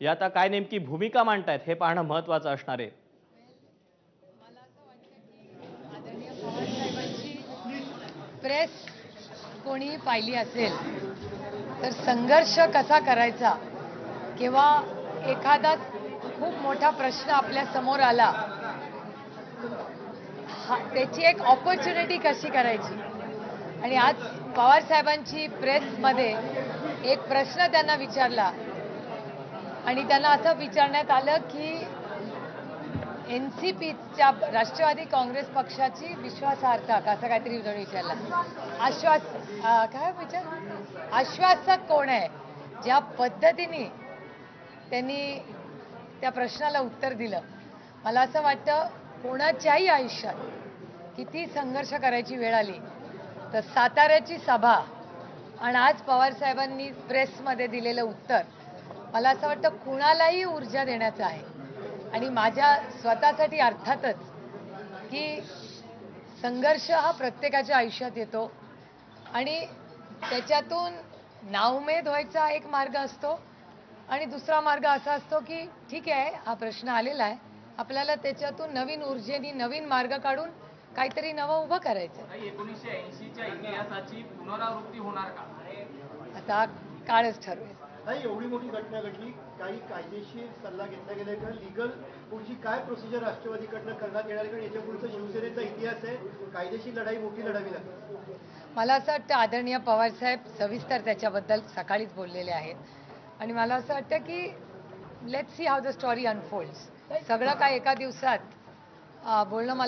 या आता काय नेमकी भूमिका मांडतायत हे पाहणं महत्वाचं असणार आहे. पवार साहेबांची प्रेस कोणी पाहिली असेल तर संघर्ष कसा करायचा किंवा एखादा खूप मोठा प्रश्न आपल्यासमोर आला हा त्याची एक ऑपॉर्च्युनिटी कशी करायची? आणि आज पवार साहेबांची प्रेसमध्ये एक प्रश्न त्यांना विचारला आणि त्यांना असं विचारण्यात आलं की एन सी पीच्या राष्ट्रवादी काँग्रेस पक्षाची विश्वासार्हता का असं काहीतरी जण विचारला. आश्वास काय हो विचार? आश्वासक कोण आहे? ज्या पद्धतीने त्यांनी त्या प्रश्नाला उत्तर दिलं मला असं वाटतं कोणाच्याही आयुष्यात किती संघर्ष करायची वेळ आली तर साताऱ्याची सभा आणि आज पवार साहेबांनी प्रेसमध्ये दिलेलं उत्तर मला असं वाटतं कुणालाही ऊर्जा देण्याचं आहे. आणि माझ्या स्वतःसाठी अर्थातच की संघर्ष हा प्रत्येकाच्या आयुष्यात येतो. आणि त्याच्यातून नाउमेद व्हायचा एक मार्ग असतो. आणि दुसरा मार्ग असा असतो की ठीक आहे हा प्रश्न आलेला आहे. आपल्याला त्याच्यातून नवीन ऊर्जेने नवीन मार्ग काढून काहीतरी नवं उभं करायचं. एकोणीसशे ऐंशीच्या इतिहासाची पुनरावृत्ती होणार का? आता काळच ठरवेल. नाही एवढी मोठी घटना घडली. काही कायदेशीर सल्ला घेतला गेलाय का लिगल पुढची काय प्रोसिजर राष्ट्रवादीकडनं करण्यात येणार? कारण याच्या पुढचा शिवसेनेचा इतिहास आहे. कायदेशीर लढाई मोठी लढावी लागते. मला असं वाटतं आदरणीय पवारसाहेब सविस्तर त्याच्याबद्दल सकाळीच बोललेले आहेत. आणि मला असं वाटतं की let see how the story unfolds सगळं काय एका दिवसात बोलणं मला